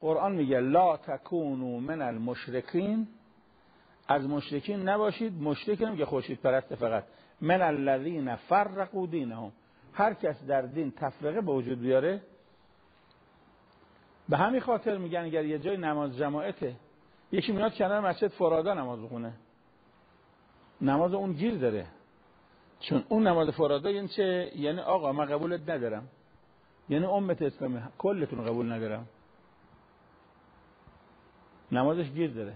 قرآن میگه لا تکونو من المشرکین. از مشرکین نباشید مشرک نمیگه خوشید پرست فقط. من الذین فرقوا دینهم. هر کس در دین تفرقه به وجود بیاره. به همین خاطر میگن اگر یه جای نماز جماعته یکی میاد کنار مسجد فرادا نماز بخونه. نماز اون گیر داره. چون اون نماز فرادا یعنی چه؟ یعنی آقا من قبولت ندارم. یعنی امت اسلامی کلتون قبول ندارم. نمازش گیر داره.